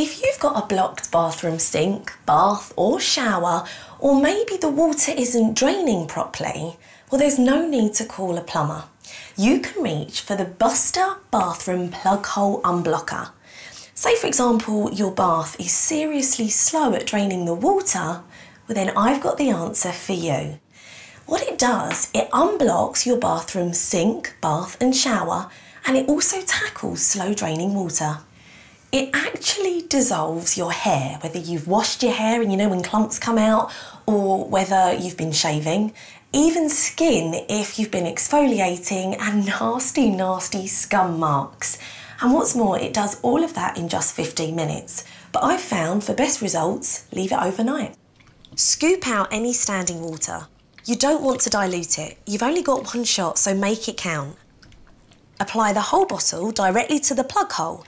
If you've got a blocked bathroom sink, bath or shower, or maybe the water isn't draining properly, well there's no need to call a plumber. You can reach for the Buster Bathroom Plug Hole Unblocker. Say for example your bath is seriously slow at draining the water, well then I've got the answer for you. What it does, it unblocks your bathroom sink, bath and shower and it also tackles slow draining water. It actually dissolves your hair, whether you've washed your hair and you know when clumps come out, or whether you've been shaving, even skin if you've been exfoliating, and nasty, nasty scum marks. And what's more, it does all of that in just 15 minutes. But I've found for best results, leave it overnight. Scoop out any standing water. You don't want to dilute it. You've only got one shot, so make it count. Apply the whole bottle directly to the plug hole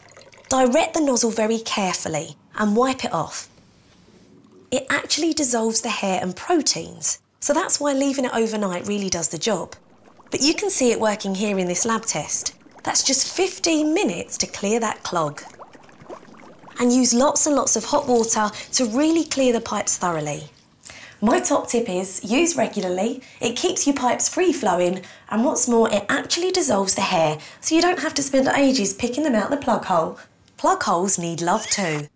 Direct the nozzle very carefully and wipe it off. It actually dissolves the hair and proteins, so that's why leaving it overnight really does the job. But you can see it working here in this lab test. That's just 15 minutes to clear that clog. And use lots and lots of hot water to really clear the pipes thoroughly. My top tip is use regularly, it keeps your pipes free flowing, and what's more, it actually dissolves the hair, so you don't have to spend ages picking them out the plug hole. Plug holes need love too.